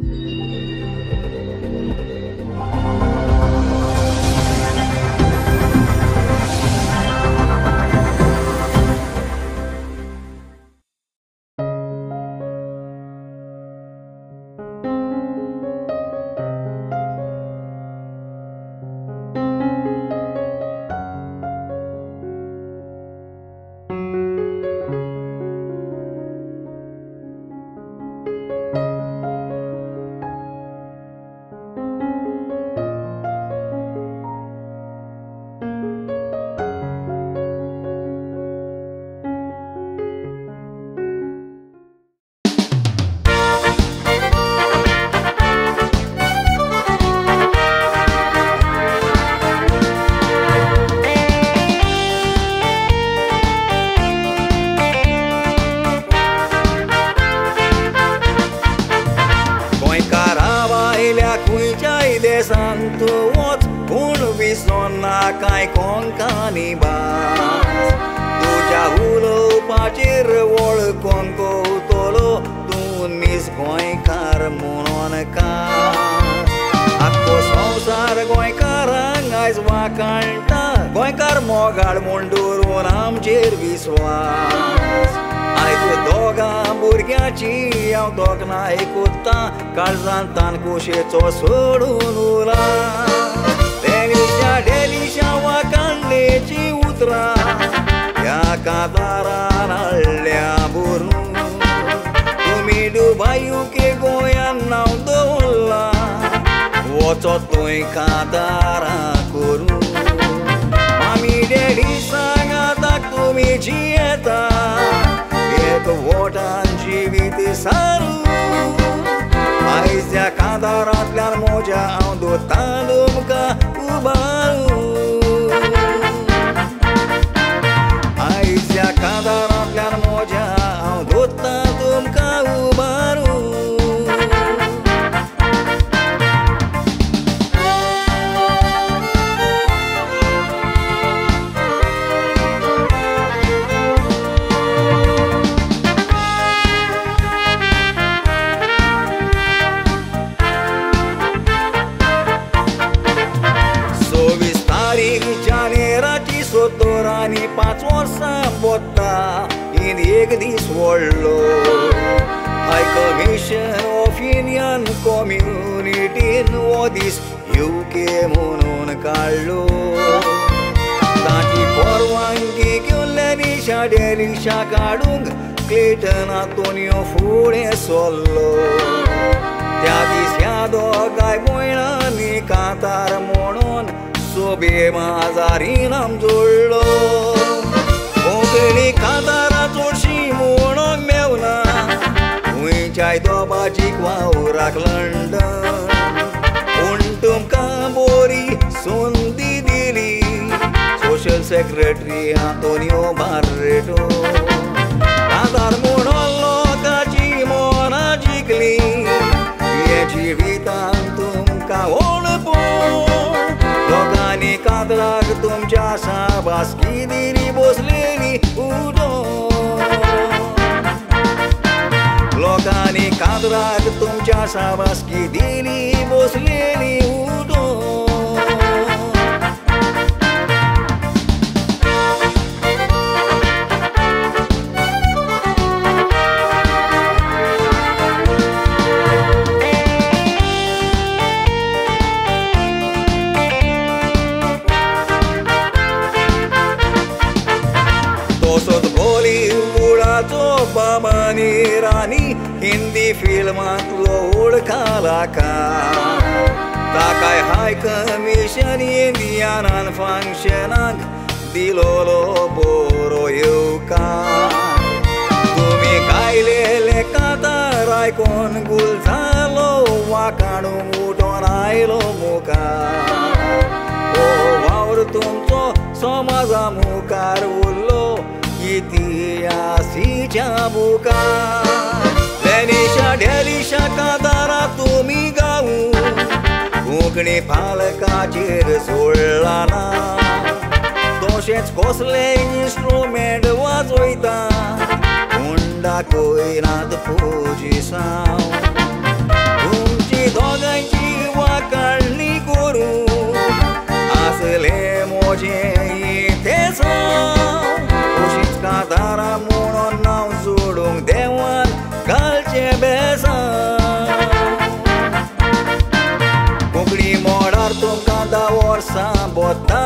Música sona kai kon tu Tuja hulo pacir wol konko tolo Tun mis goi kar monon kas Akko sausar goi karang ais wakanta Goi kar mogal mundur am cer viswa. Ai cu doga burgheaci, iau tocna ai cu ta Calzantan cu șețo sărunul काढेली शावा कांडलेची उतरा. या काताराल्या बोरून तुम्ही डुबायू के गोयान नाव दोला वचो तुय कातारा करू आम्ही डेडी सांगाता तुम्ही जी येता एक वोटान जीवित सारू. आयज त्या कांतारांतल्यान मोज्या हांव दोतालो मुखार bờ सत्तर आनी पांच वर्सां पोत्ता इन एक दीस व्हडलो हाय कमिशन ऑफ युनियन कम्युनिटीन हो दीस युके म्हणून काडलो ताची परवानगी घेवले दिशा डेलिशा काडूंक क्लेटनातून ह्यो फुडें सरलो त्या दिसल्या दोगाय भयणांनी कांतार म्हणून सोबे माजारीन आम जोडलो कोंकणी कांतारा चडशी म्हणून मेवना खंयच्याय दोबाचीक वावराक लंडन पूण तुमकां बरी संदी दिली सोशल सेक्रेटरी आंतोनियो बार्रेटो तुमच्या शाबासकी दिली बसलेली उडो लोकांनी कांतराक तुमच्या शाबासकी दिली बसलेली उडो Kosotbolii murato mamani rani Hindi filmat lor kalaka Takai hai kamishan indianan functionang Dilolo boro yuka Tumi kailele katarai kon gulzalo wakano Tia si jabuka Lenisha delisha kadara tumi gau Kukni palka chir sullana Toșeți cosle instrument v-ați uita Unda coinat fugi sau. Cum ci doganci wa calnicu Cumplimor ar tunca da or să îmbotăm